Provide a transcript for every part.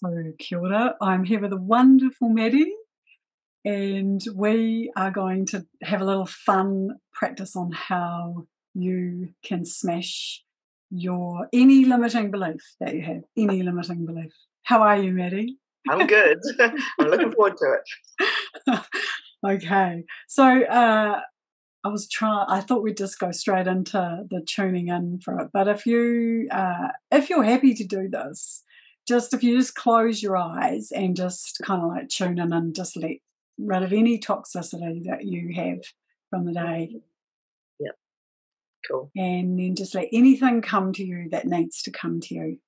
So, kia ora. I'm here with a wonderful Maddy, and we are going to have a little fun practice on how you can smash your any limiting belief that you have, any limiting belief. How are you, Maddy? I'm good. I'm looking forward to it. okay. So, uh, I was trying. I thought we'd just go straight into the tuning in for it. But if you uh, if you're happy to do this, just if you just close your eyes and just kind of like tune in and just let rid of any toxicity that you have from the day. Mm-hmm. Yep. Cool. And then just let anything come to you that needs to come to you.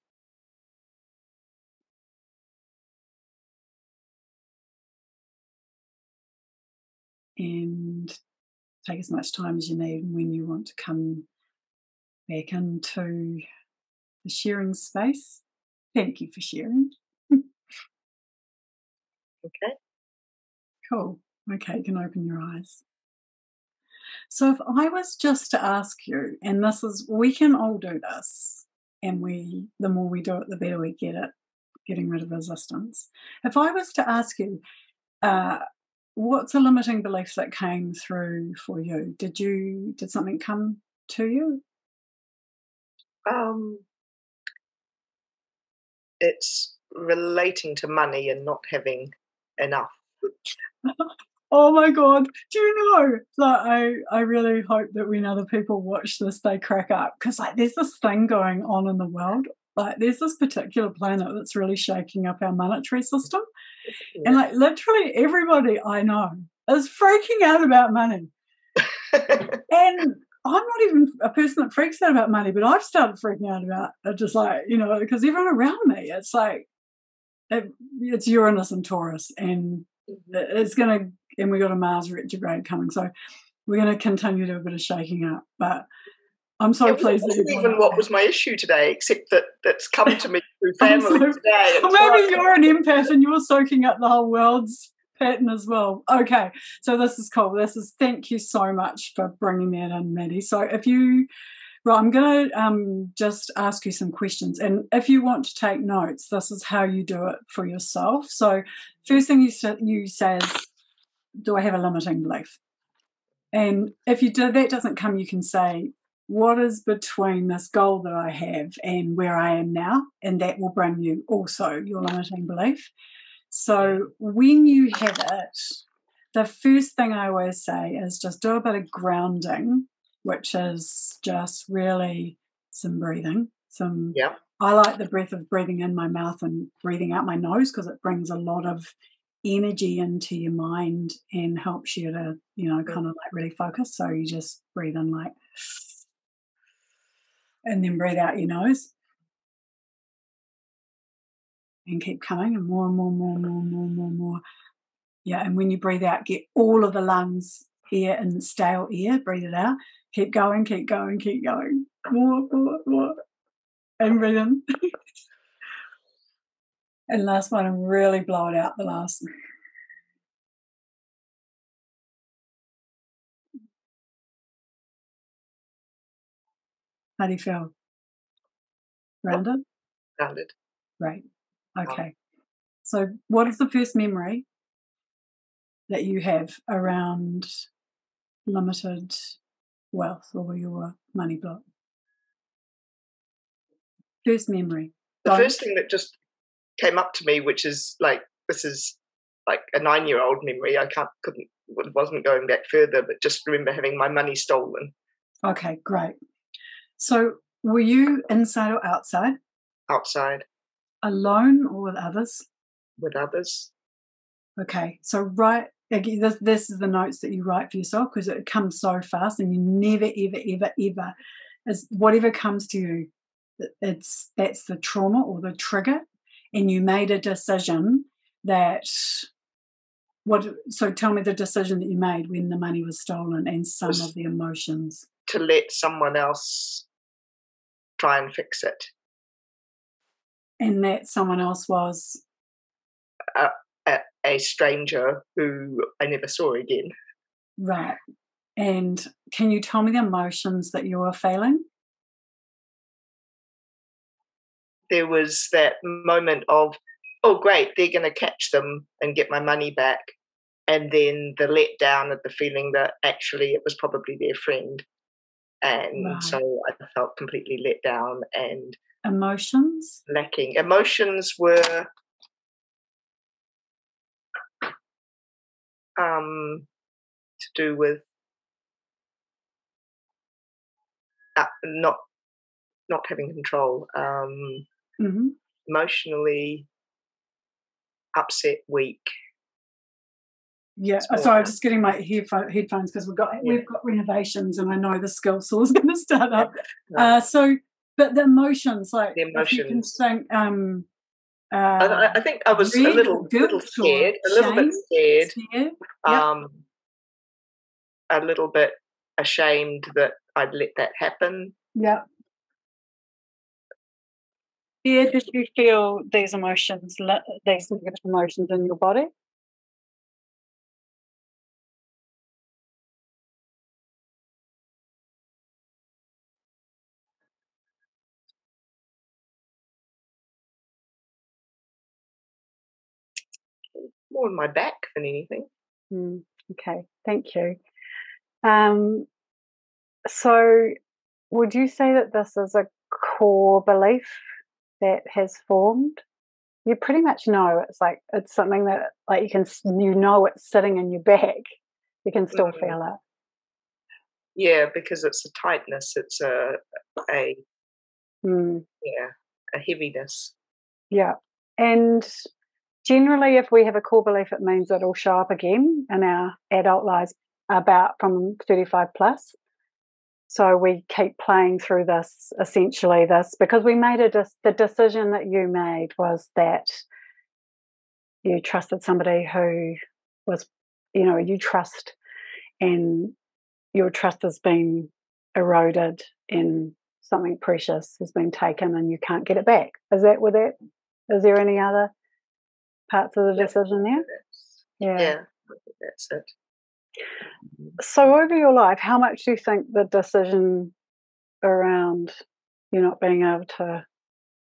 And take as much time as you need when you want to come back into the sharing space. Thank you for sharing. okay. Cool. Okay, you can open your eyes. So, if I was just to ask you, and this is, we can all do this, and we, the more we do it, the better we get it, getting rid of resistance. If I was to ask you, uh, what's a limiting belief that came through for you? Did you, did something come to you? Um, it's relating to money and not having enough. oh my god! Do you know? Like, I I really hope that when other people watch this, they crack up because like there's this thing going on in the world. Like there's this particular planet that's really shaking up our monetary system, yeah. and like literally everybody I know is freaking out about money. and I'm not even a person that freaks out about money, but I've started freaking out about it just like, you know, because everyone around me, it's like, it, it's Uranus and Taurus, and mm-hmm. it's going to, and we got a Mars retrograde coming. So we're going to continue to do a bit of shaking up. But I'm so it pleased. Wasn't even what was my issue today, except that that's come to me through family so, today. Well, maybe you're an empath and you're soaking up the whole world's pattern as well. Okay, so this is cool. This is thank you so much for bringing that in, Maddy. So if you, well, I'm going to um, just ask you some questions, and if you want to take notes, this is how you do it for yourself. So first thing you you say is, do I have a limiting belief? And if you do that doesn't come, you can say, what is between this goal that I have and where I am now? And that will bring you also your limiting belief. So when you have it, the first thing I always say is just do a bit of grounding, which is just really some breathing. Some yeah. I like the breath of breathing in my mouth and breathing out my nose because it brings a lot of energy into your mind and helps you to, you know, mm. kind of like really focus. So you just breathe in like and then breathe out your nose and keep coming and more and more, and more, and more, and more, more, more. Yeah, and when you breathe out, get all of the lungs air and stale air, breathe it out. Keep going, keep going, keep going. More, more, more. And breathe in. and last one, and really blow it out the last. How do you feel? Grounded? Grounded. Right. Okay. So, what is the first memory that you have around limited wealth or your money block? First memory. The Don't. first thing that just came up to me, which is like this is like a nine-year-old memory. I can't couldn't wasn't going back further, but just remember having my money stolen. Okay, great. So, were you inside or outside? Outside alone or with others? With others. Okay, so write. This, this is the notes that you write for yourself because it comes so fast, and you never, ever, ever, ever is whatever comes to you. It's that's the trauma or the trigger, and you made a decision that what so tell me the decision that you made when the money was stolen and some of the emotions to let someone else try and fix it and that someone else was a, a, a stranger who I never saw again. Right. And can you tell me the emotions that you were feeling? There was that moment of oh, great, they're going to catch them and get my money back. And then the letdown of the feeling that actually it was probably their friend. And right. so I felt completely let down and emotions lacking. Emotions were um, to do with uh, not not having control, um, mm-hmm. emotionally upset, weak. Yeah, so, sorry, I'm just getting my headphones because we've got yeah. we've got renovations, and I know the skill saw is going to start up. Uh, so, but the emotions, like the emotions, you can think, um, uh, I, I, think I was a little, little scared, a little bit scared, scared. Um, a little bit ashamed that I'd let that happen. Yeah. Yeah, did you feel these emotions, these negative emotions in your body? More in my back than anything. Mm, okay, thank you. Um, so, would you say that this is a core belief that has formed? You pretty much know it's like it's something that like you can you know it's sitting in your back. You can still mm-hmm. feel it. Yeah, because it's a tightness. It's a a mm. yeah a heaviness. Yeah, and generally, if we have a core belief, it means it'll show up again in our adult lives about from 35 plus. So we keep playing through this, essentially, this, because we made a de- the decision that you made was that you trusted somebody who was, you know, you trust and your trust has been eroded and something precious has been taken and you can't get it back. Is that with that? Is there any other parts of the decision there? Yeah. Yeah, that's it. So, over your life, how much do you think the decision around you not being able to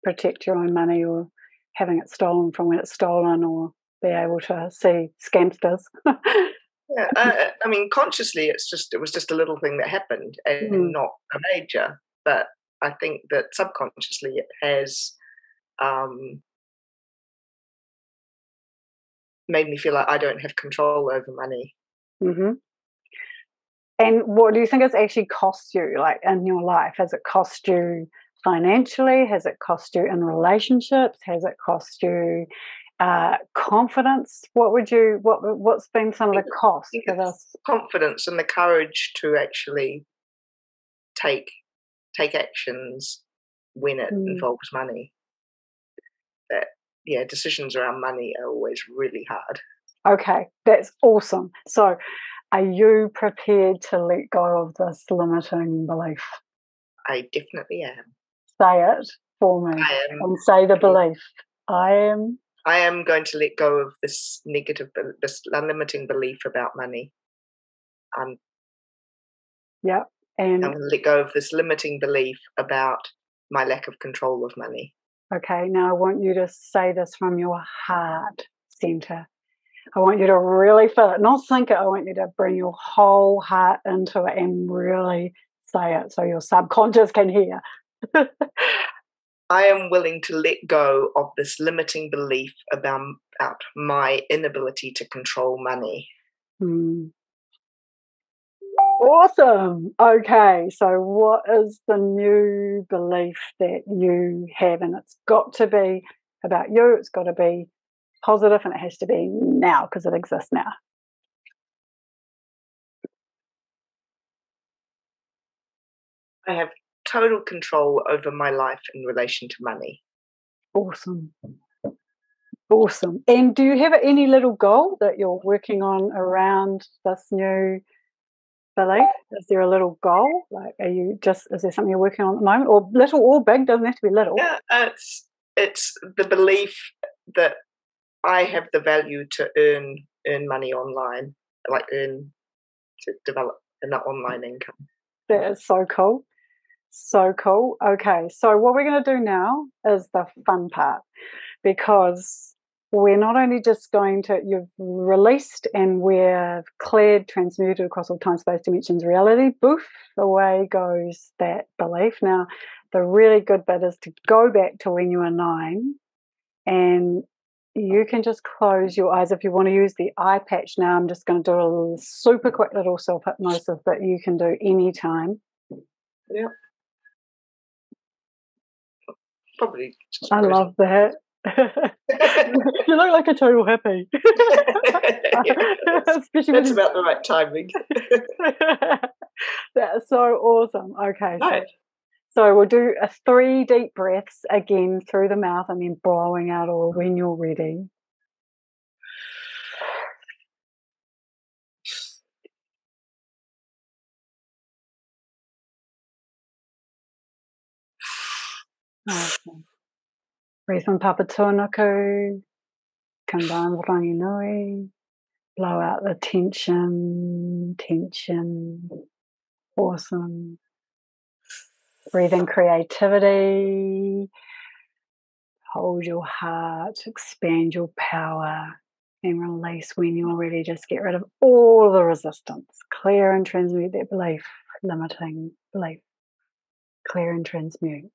protect your own money or having it stolen from when it's stolen or be able to see scamsters? yeah, uh, I mean, consciously, it's just it was just a little thing that happened and mm. not a major. But I think that subconsciously, it has um, made me feel like I don't have control over money Mm-hmm. And what do you think it's actually cost you, like in your life? Has it cost you financially? Has it cost you in relationships? Has it cost you uh, confidence? What would you? What What's been some of the costs for this? Confidence and the courage to actually take take actions when it mm. involves money. Yeah, decisions around money are always really hard. Okay, that's awesome. So, are you prepared to let go of this limiting belief? I definitely am. Say it for me and say the belief. I am. I am going to let go of this negative, this limiting belief about money. Um, yeah, and I'm going to let go of this limiting belief about my lack of control of money. Okay, now I want you to say this from your heart center. I want you to really feel it, not think it. I want you to bring your whole heart into it and really say it so your subconscious can hear. I am willing to let go of this limiting belief about, about my inability to control money. Hmm. Awesome. Okay, so what is the new belief that you have? And it's got to be about you, it's got to be positive and it has to be now because it exists now. I have total control over my life in relation to money. Awesome. Awesome. And do you have any little goal that you're working on around this new belief? Is there a little goal? Like, are you just, is there something you're working on at the moment? Or little or big? Doesn't have to be little. Yeah, uh, it's, it's the belief that I have the value to earn earn money online, like earn to develop an online income. That is so cool. So cool. Okay, so what we're going to do now is the fun part because we're not only just going to, you've released and we're cleared, transmuted across all time, space, dimensions, reality, boof, away goes that belief. Now, the really good bit is to go back to when you were nine and you can just close your eyes if you want to use the eye patch now. I'm just going to do a super quick little self hypnosis that you can do anytime. Yeah. Probably. I love that. You look like a total hippie. Especially That's about the right timing. That's so awesome. Okay. Right. So, so we'll do a three deep breaths again through the mouth and then blowing out all when you're ready. Okay. Breathe from Papatūānuku. Come down Rangi. Blow out the tension, tension. Awesome. Breathe in creativity. Hold your heart, expand your power, and release when you're ready. Just get rid of all the resistance. Clear and transmute that belief, limiting belief. Clear and transmute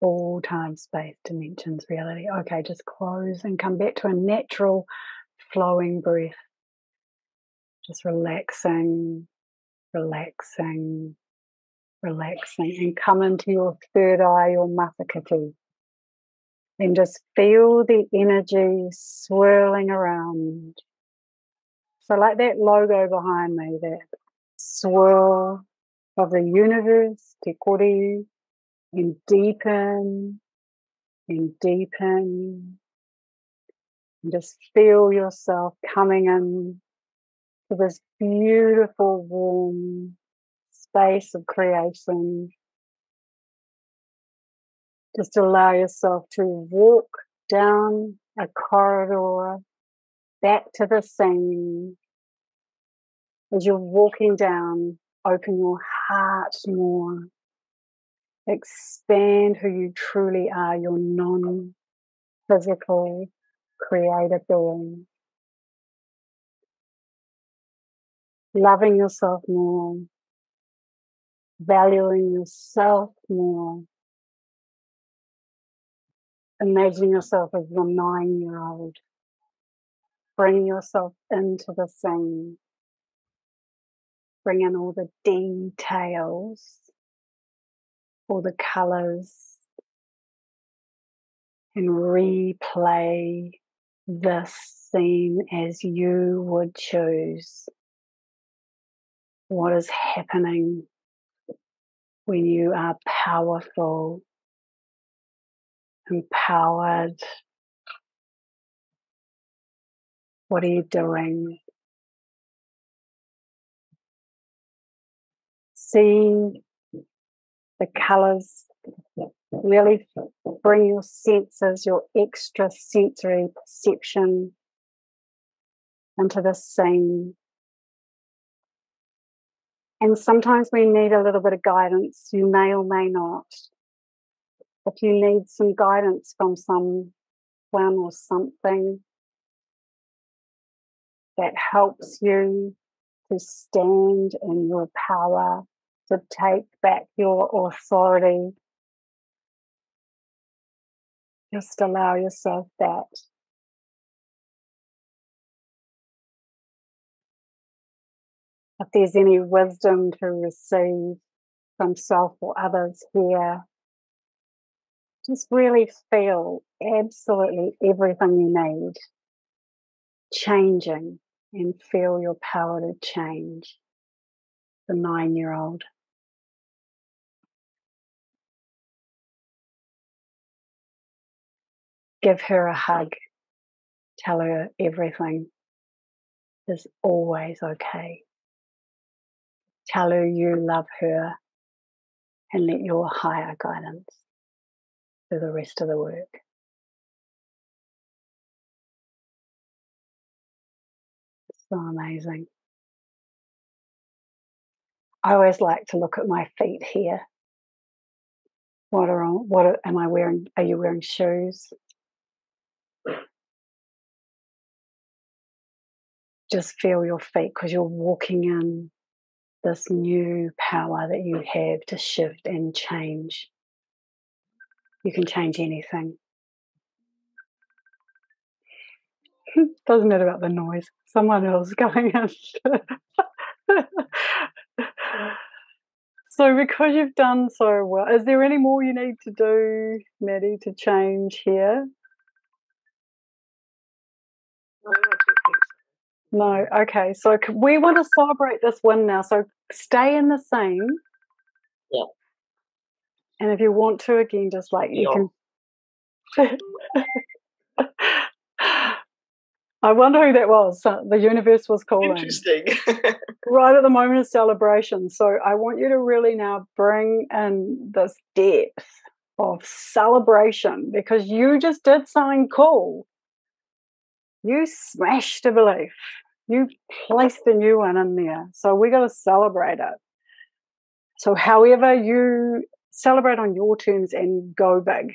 all time, space, dimensions, reality. Okay, just close and come back to a natural flowing breath. Just relaxing, relaxing, relaxing, and come into your third eye, your matakite. And just feel the energy swirling around. So, like that logo behind me, that swirl of the universe, Te Kore, and deepen and deepen. And just feel yourself coming in to this beautiful warm space of creation. Just allow yourself to walk down a corridor back to the scene. As you're walking down open your heart more expand who you truly are, your non physical creator being. Loving yourself more, valuing yourself more. Imagine yourself as the nine year old. Bring yourself into the scene. Bring in all the details all the colors and replay this scene as you would choose. What is happening when you are powerful, empowered? What are you doing? See the colors really bring your senses, your extra sensory perception into the scene. And sometimes we need a little bit of guidance. You may or may not. If you need some guidance from someone or something that helps you to stand in your power to take back your authority. Just allow yourself that. If there's any wisdom to receive from self or others here, just really feel absolutely everything you need changing and feel your power to change the nine year old. Give her a hug. Tell her everything is always okay. Tell her you love her and let your higher guidance do the rest of the work. So amazing. I always like to look at my feet here. What are what are, am I wearing? Are you wearing shoes? Just feel your feet because you're walking in this new power that you have to shift and change. You can change anything. Doesn't matter about the noise. Someone else going in. so, because you've done so well, is there any more you need to do, Maddy, to change here? No, okay. So we want to celebrate this win now. So stay in the same. Yeah. And if you want to, again, just like you can. I wonder who that was. Uh, the universe was calling. Interesting. right at the moment of celebration. So I want you to really now bring in this depth of celebration because you just did something cool. You smashed a belief. You placed a new one in there. So we got to celebrate it. So, however, you celebrate on your terms and go big.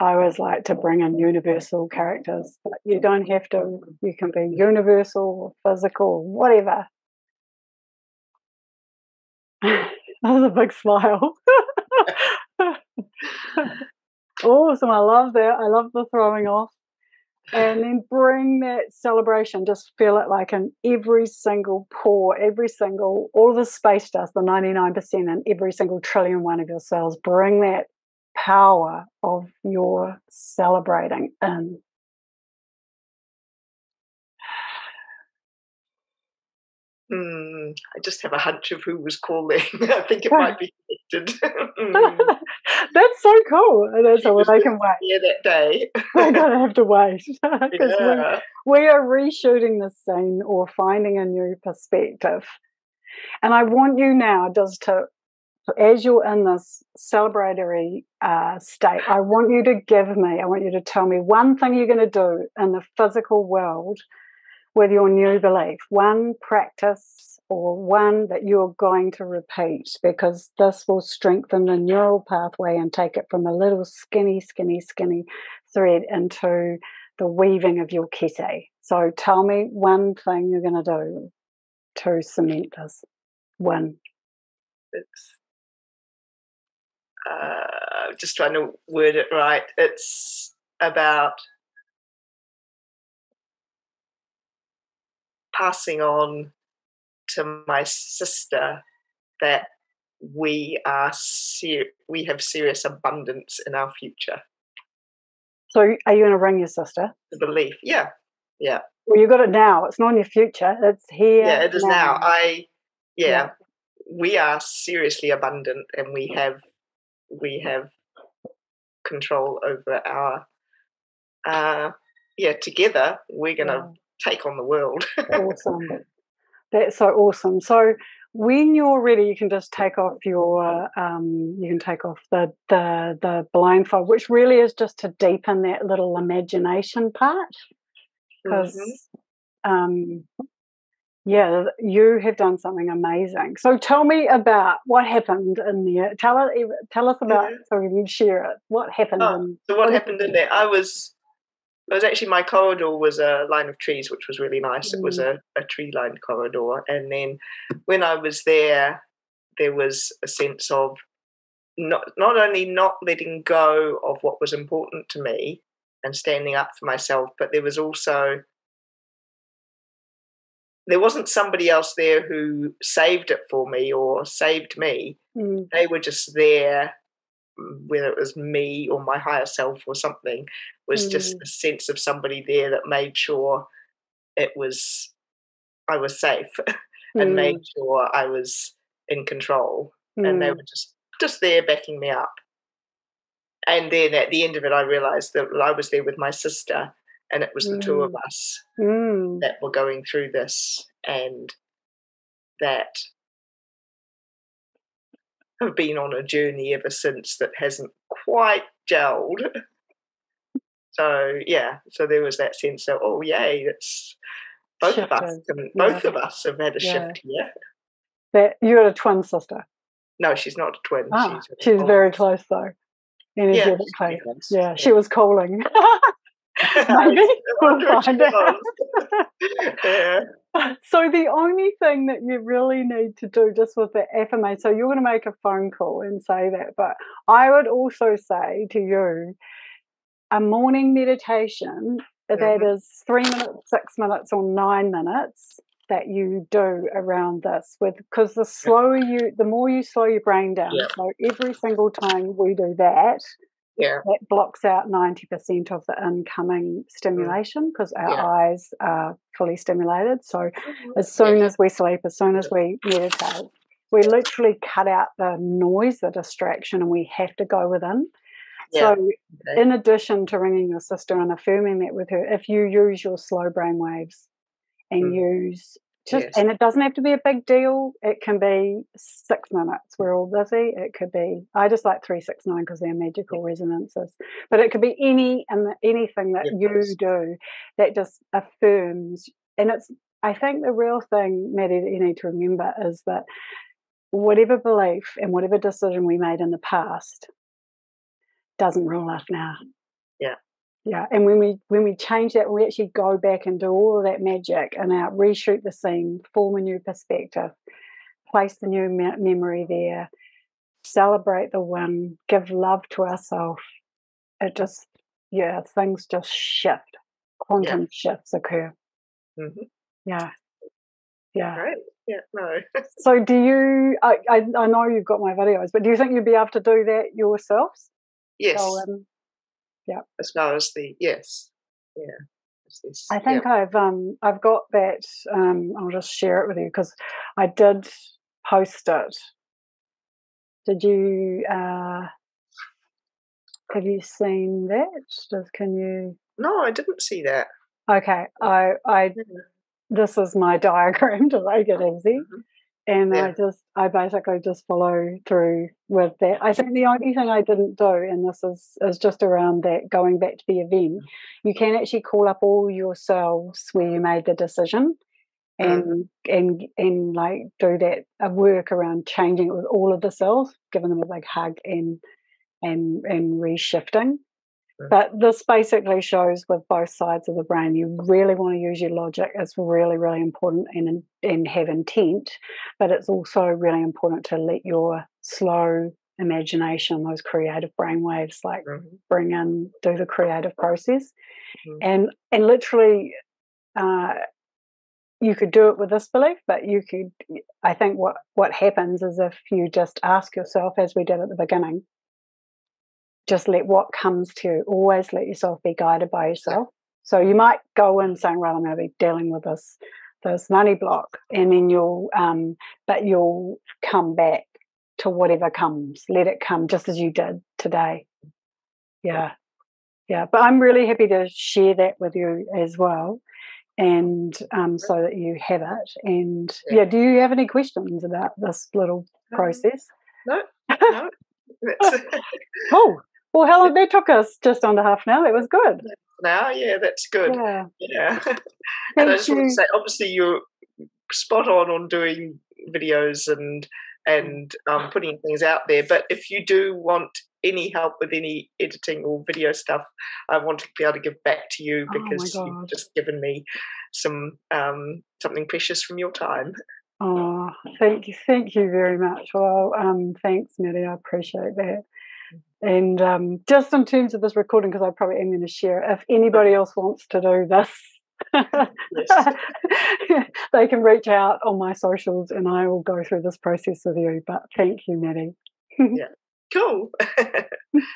I always like to bring in universal characters, but you don't have to. You can be universal, physical, whatever. that was a big smile. awesome. I love that. I love the throwing off. And then bring that celebration, just feel it like in every single pore, every single, all the space dust, the 99% in every single trillion one of your cells. Bring that power of your celebrating in. Hmm, I just have a hunch of who was calling. I think it might be connected. Hmm. That's so cool. That's all they can wait. Yeah, that day. They're gonna have to wait because yeah. we, we are reshooting the scene or finding a new perspective. And I want you now just to as you're in this celebratory uh, state, I want you to give me, I want you to tell me one thing you're going to do in the physical world with your new belief, one practice or one that you're going to repeat, because this will strengthen the neural pathway and take it from a little skinny, skinny, skinny thread into the weaving of your kete. So tell me one thing you're going to do to cement this. One. It's uh, just trying to word it right. It's about passing on to my sister that we are ser- we have serious abundance in our future. So, are you going to ring your sister? The belief, yeah, yeah. Well, you got it now. It's not in your future. It's here. Yeah, it is now. now. I, yeah, yeah, we are seriously abundant, and we have we have control over our uh yeah together we're going to yeah. Take on the world awesome that's so awesome so when you're ready you can just take off your um you can take off the the the blindfold which really is just to deepen that little imagination part because mm-hmm. um yeah, you have done something amazing. So tell me about what happened in there. Tell us, tell us about yeah. so we can share it. What happened? Oh, in, so what, what happened in there? I was, it was actually my corridor was a line of trees, which was really nice. Mm. It was mm. a, a tree lined corridor, and then when I was there, there was a sense of not not only not letting go of what was important to me and standing up for myself, but there was also there wasn't somebody else there who saved it for me or saved me. Mm. They were just there, whether it was me or my higher self or something, was mm. just a sense of somebody there that made sure it was I was safe and mm. made sure I was in control. And they mm. were just just there backing me up. And then at the end of it, I realized that I was there with my sister and it was the mm. two of mm. us mm. that were going through this and that have been on a journey ever since that hasn't quite gelled. So yeah, so there was that sense of oh yay, it's both Shifted. of us, and both yeah. of us have had a yeah. shift here. That you're a twin sister. No, she's not a twin. Ah, she's, she's very close though. Energetically. Yeah, yeah, she was calling. Maybe we'll find out. yeah. So the only thing that you really need to do just with the affirmation, so you're going to make a phone call and say that, but I would also say to you, a morning meditation mm-hmm. that is three minutes, six minutes, or nine minutes that you do around this with because the slower you the more you slow your brain down yeah. so every single time we do that yeah. that blocks out 90% of the incoming stimulation because our yeah. eyes are fully stimulated so as soon as we sleep as soon as we meditate we literally cut out the noise the distraction and we have to go within so, okay. in addition to ringing your sister and affirming that with her, if you use your slow brain waves and mm. use just, yes. and it doesn't have to be a big deal. It can be six minutes. We're all busy. It could be. I just like three six nine because they're magical resonances. But it could be any and anything that yes. you do that just affirms. And it's. I think the real thing, Maddy, that you need to remember is that whatever belief and whatever decision we made in the past doesn't rule us now. Yeah. Yeah, and when we when we change that, we actually go back and do all of that magic and out reshoot the scene, form a new perspective, place the new me- memory there, celebrate the win, give love to ourselves. It just, yeah, things just shift. Quantum yeah. shifts occur. Mm-hmm. Yeah, yeah. Great. Yeah, no. so, do you? I, I I know you've got my videos, but do you think you'd be able to do that yourselves? Yes. So, um, yeah. As far as the yes, yeah. This, I think yeah. I've um I've got that. Um, I'll just share it with you because I did post it. Did you uh have you seen that? Does can you? No, I didn't see that. Okay, I I this is my diagram to make it easy. Mm-hmm and yeah. I just I basically just follow through with that. I think the only thing I didn't do, and this is is just around that going back to the event, you can actually call up all your cells where you made the decision, and mm. and and like do that a work around changing it with all of the cells, giving them a big hug and and and reshifting. But this basically shows with both sides of the brain, you really want to use your logic. It's really, really important and, and have intent, but it's also really important to let your slow imagination, those creative brain waves, like mm-hmm. bring in, do the creative process. Mm-hmm. And, and literally, uh, you could do it with this belief, but you could, I think what, what happens is if you just ask yourself, as we did at the beginning, just let what comes to you, always let yourself be guided by yourself. So you might go in saying, well, I'm going to be dealing with this this money block, and then you'll um, but you'll come back to whatever comes. Let it come just as you did today. Yeah. Yeah. But I'm really happy to share that with you as well. And um, so that you have it. And yeah, do you have any questions about this little um, process? No, no. cool. Well, Helen, they took us just under half an hour. It was good. Now, yeah, that's good. Yeah. yeah. and I just you. want to say, obviously, you're spot on on doing videos and and um, putting things out there. But if you do want any help with any editing or video stuff, I want to be able to give back to you oh because oh you've just given me some um, something precious from your time. Oh, thank you, thank you very much. Well, um, thanks, Maddy. I appreciate that. And um, just in terms of this recording, because I probably am going to share, if anybody else wants to do this, they can reach out on my socials and I will go through this process with you. But thank you, Maddy. yeah, cool.